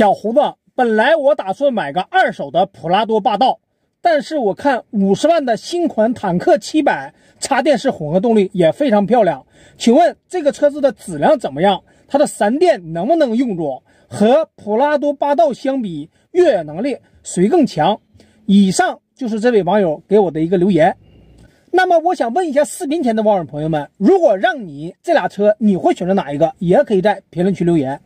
小胡子，本来我打算买个二手的普拉多霸道，但是我看五十万的新款坦克七百插电式混合动力也非常漂亮。请问这个车子的质量怎么样？它的三电能不能用着？和普拉多霸道相比，越野能力谁更强？以上就是这位网友给我的一个留言。那么我想问一下视频前的网友朋友们，如果让你这俩车，你会选择哪一个？也可以在评论区留言。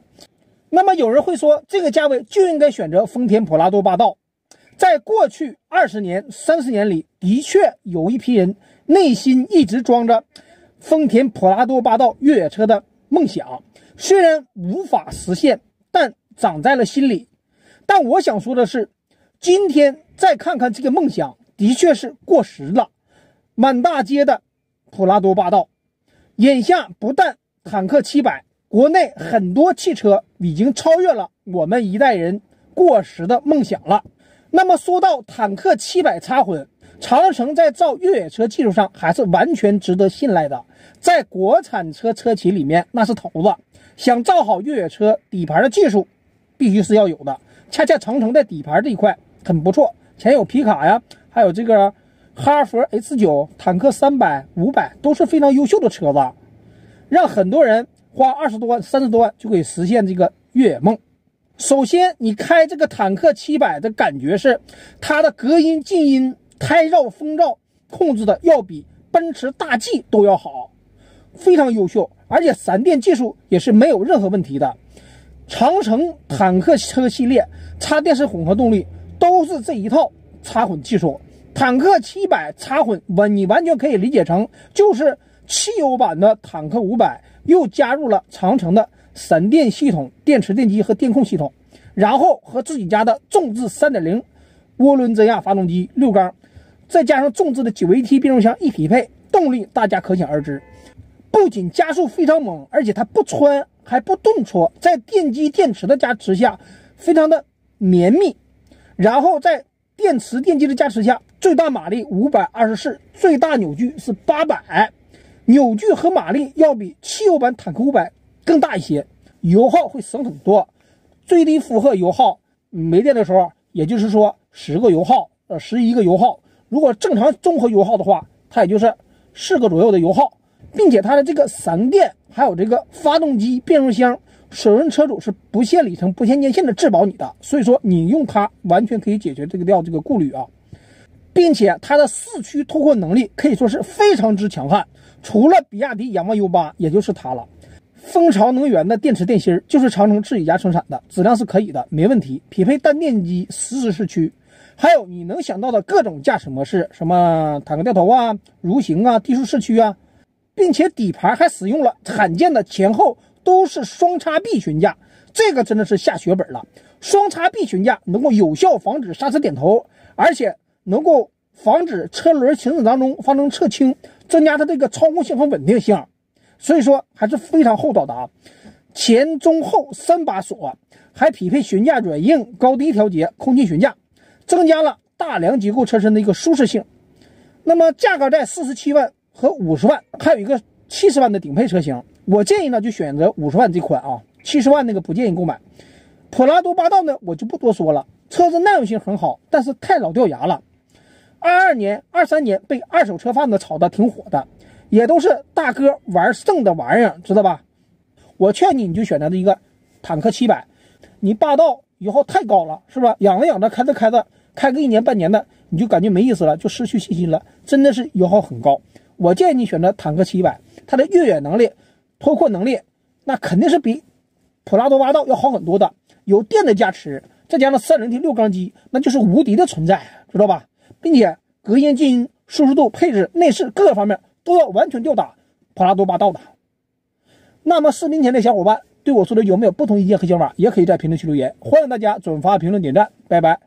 那么有人会说，这个价位就应该选择丰田普拉多霸道。在过去二十年、三十年里，的确有一批人内心一直装着丰田普拉多霸道越野车的梦想，虽然无法实现，但长在了心里。但我想说的是，今天再看看这个梦想，的确是过时了。满大街的普拉多霸道，眼下不但坦克七百。国内很多汽车已经超越了我们一代人过时的梦想了。那么说到坦克七百插混，长城在造越野车技术上还是完全值得信赖的，在国产车车企里面那是头子。想造好越野车底盘的技术，必须是要有的。恰恰长城在底盘这一块很不错，前有皮卡呀，还有这个哈弗 H 九、坦克三百、五百都是非常优秀的车子，让很多人。花二十多万、三十多万就可以实现这个越野梦。首先，你开这个坦克七百的感觉是，它的隔音、静音、胎噪、风噪控制的要比奔驰大 G 都要好，非常优秀。而且闪电技术也是没有任何问题的。长城坦克车系列插电式混合动力都是这一套插混技术。坦克七百插混完，你完全可以理解成就是汽油版的坦克五百。又加入了长城的闪电系统、电池电机和电控系统，然后和自己家的众志3.0涡轮增压发动机六缸，再加上众志的 9AT 变速箱一匹配，动力大家可想而知。不仅加速非常猛，而且它不穿还不顿挫，在电机电池的加持下，非常的绵密。然后在电池电机的加持下，最大马力524，最大扭矩是800。扭矩和马力要比汽油版坦克五百更大一些，油耗会省很多。最低负荷油耗没电的时候，也就是说十个油耗，呃，十一个油耗。如果正常综合油耗的话，它也就是四个左右的油耗，并且它的这个闪电还有这个发动机、变速箱，首任车主是不限里程、不限年限的质保你的，所以说你用它完全可以解决这个掉这个顾虑啊。并且它的四驱脱困能力可以说是非常之强悍，除了比亚迪仰望 U8，也就是它了。蜂巢能源的电池电芯就是长城自己家生产的，质量是可以的，没问题。匹配单电机，实时四驱，还有你能想到的各种驾驶模式，什么坦克掉头啊、蠕行啊、低速四驱啊，并且底盘还使用了罕见的前后都是双叉臂悬架，这个真的是下血本了。双叉臂悬架能够有效防止刹车点头，而且。能够防止车轮行驶当中发生侧倾，增加它这个操控性和稳定性，所以说还是非常厚道的啊。前中后三把锁，还匹配悬架软硬高低调节、空气悬架，增加了大梁结构车身的一个舒适性。那么价格在四十七万和五十万，还有一个七十万的顶配车型，我建议呢就选择五十万这款啊，七十万那个不建议购买。普拉多霸道呢，我就不多说了，车子耐用性很好，但是太老掉牙了。二二年、二三年被二手车贩子炒的挺火的，也都是大哥玩剩的玩意儿，知道吧？我劝你，你就选择这一个坦克七百，你霸道油耗太高了，是吧？养着养着，开着开着，开个一年半年的，你就感觉没意思了，就失去信心了，真的是油耗很高。我建议你选择坦克七百，它的越野能力、脱困能力，那肯定是比普拉多霸道要好很多的。有电的加持，再加上三轮 T 六缸机，那就是无敌的存在，知道吧？并且隔音、静音、舒适度、配置、内饰各个方面都要完全吊打普拉多霸道的。那么视频前的小伙伴对我说的有没有不同意见和想法？也可以在评论区留言，欢迎大家转发、评论、点赞，拜拜。